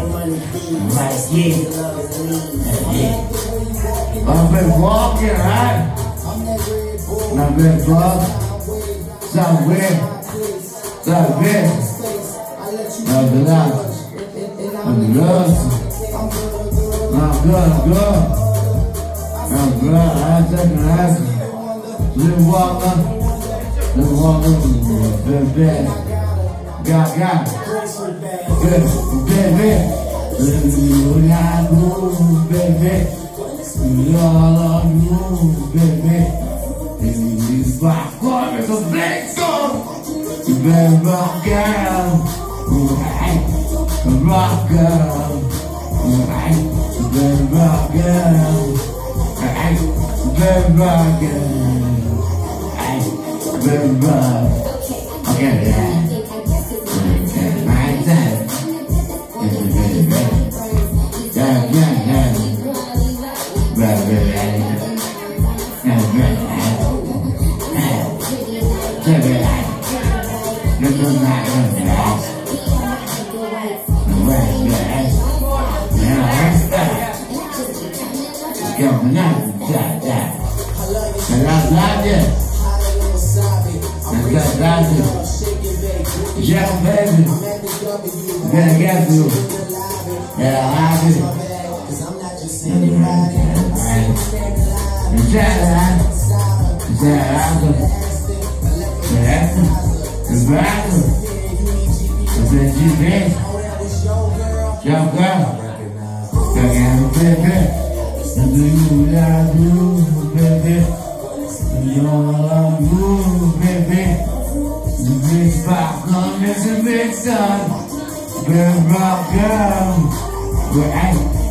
That money deep. Right it. I've been walking, right? I've been walking. Somewhere. Somewhere. I've been out. I'm good. I'm good, I'm good. I'm good. I take an ass. Live walking. Live walking. Been bad. Got, got. Good, baby. You got move, baby. You all on move, baby. And you back on with a black song. You better rock out. Right. Rock out. Right. You better rock out. Right. You better rock out. Right. You better rock. Okay, yeah. That, that. And I love you. And I love you. Yeah, baby. Gonna get you. Yeah, I love you. That right? You? Jump girl. Me, baby. And do you love you, baby? You love you, baby. The big spot come is a big sun. Big rock girl. Girl. Girl. You girl.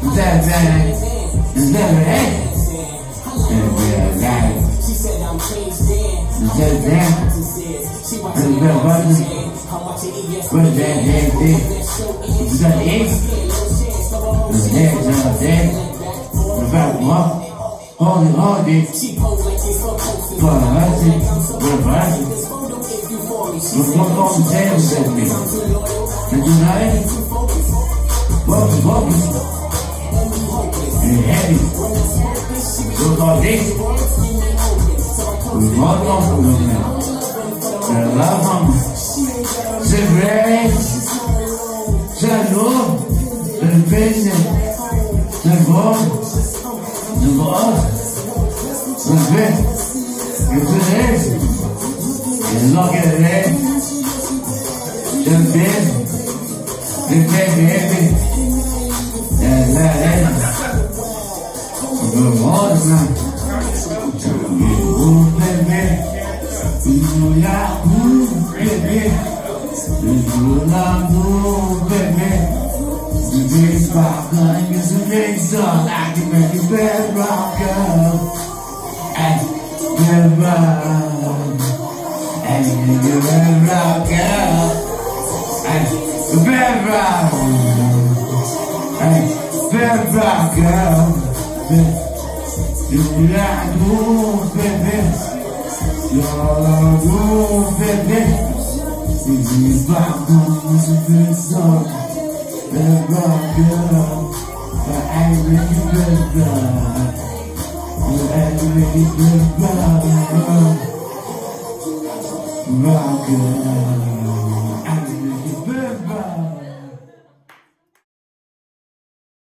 Is that that? Is that right? Is that right? Is that that? Is that About what? Hold it, hold it. For a husband, for a husband. What's going on the table with me? Know it? Focus, focus. And heavy. Look all this. Walk on for them now. I love them. C'est vrai. C'est lourd. C'est le péché. C'est C'est vrai. Et c'est vrai. Et look at it. C'est le péché. C'est le péché. Et là, là. The water now. You baby. You like move, baby. You like move, baby. The big spot gun is a big song. I can make it bad rock girl. Hey, bad rock. Hey, you bad rock girl. Hey, bad rock. Hey, bad rock girl. You like move, baby. You like move, baby. These black guns a big Bad rock girl. But I ain't really good girl. But I ain't really good.